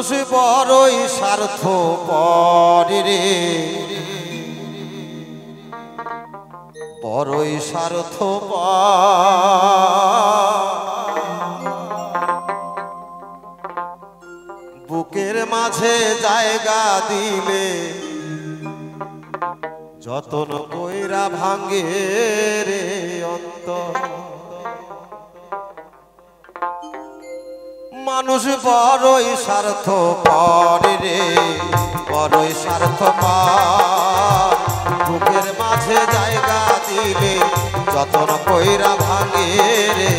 মানুষ বড়ই স্বার্থ পরে বড়ই স্বার্থ বুকের মাঝে জায়গা দিলে যতন কইরা ভাঙ্গে রে অন্তর। মানুষ বড়ই স্বার্থ রে বড়ই স্বার্থ বুকের মাঝে জায়গা দিলে যতন কইরা ভাঙে রে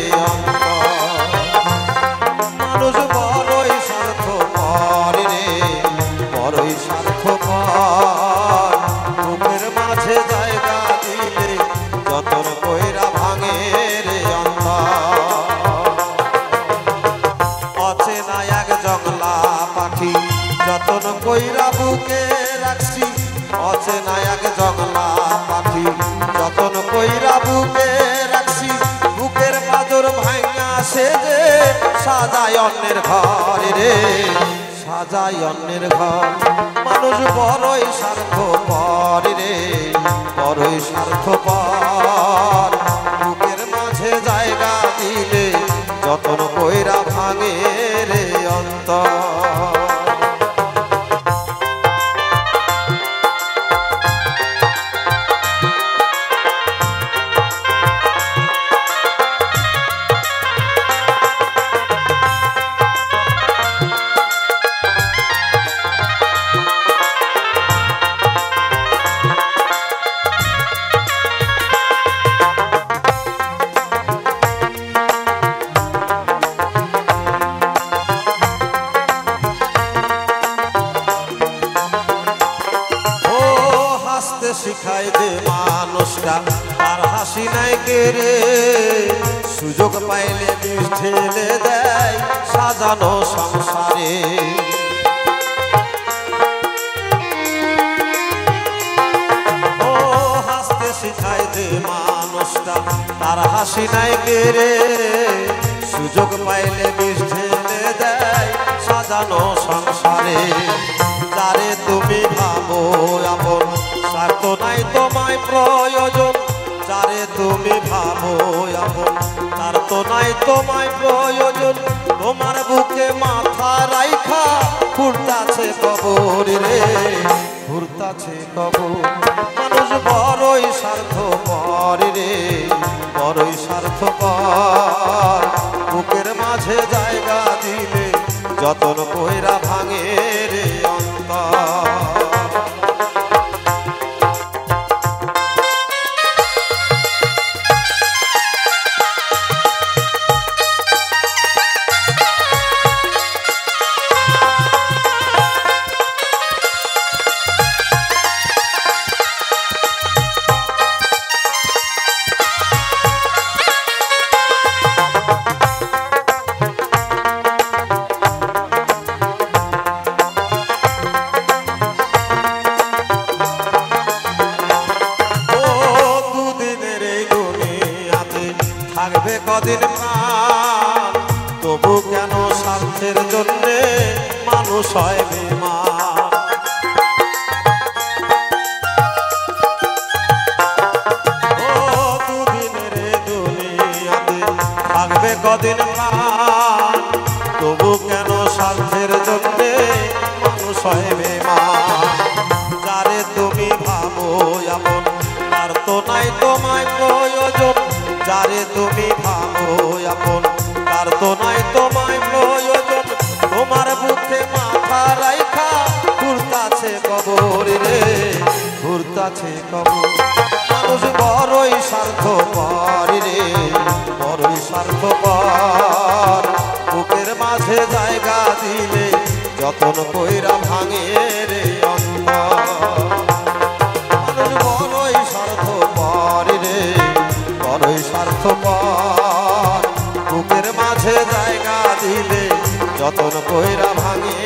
যতন কইরা বুকে রাখছি, অচেনা এক জংলা পাখি। যতন কইরা বুকে রাখছি, বুকের পাদর ভাঙা সে যে সাজায় অন্যের ঘরে রে। সাজায় অন্যের ঘর, মানুষ বড়ই স্বার্থ পরে রে। বড়ই স্বার্থ পর শিখায় যে মানুষটা আর হাসি নাই কেড়ে সুযোগ পাইলে ঢেলে দেয় সাজানো সংসারে। ও হাসতে শিখায় যে মানুষটা, তার হাসি নাই কেড়ে সুযোগ পাইলে ঢেলে দেয় সাজানো সংসারে। যারে তুমি ভাবো নাই তোমায় প্রয়োজন, যারে তুমি ভাবো আপন তার তো নাই তোমায় প্রয়োজন। তোমার বুকে মাথা রাইখা, ঘুরতাছে কবর রে, ঘুরতাছে কবর। মানুষ বড়ই স্বার্থ পরে রে, বড়ই স্বার্থ পর কদিন তবু কেন স্বার্থের জন্যে মানুষ হয় কদিন তবু কেন স্বার্থের জন্যে মানুষ যারে তুমি ভাবো এমন, তার তো নাই তোমায় প্রয়োজন। যারে তুমি ঘুরতাছে কবর মানুষ বড়ই স্বার্থ পর রে, বড়ই স্বার্থ পর বুকের মাঝে জায়গা দিলে যতন কইরা ভাঙে রে অন্তর। মানুষ বড়ই স্বার্থ পর রে, বড়ই স্বার্থ পর বুকের মাঝে জায়গা দিলে যতন কইরা ভাঙে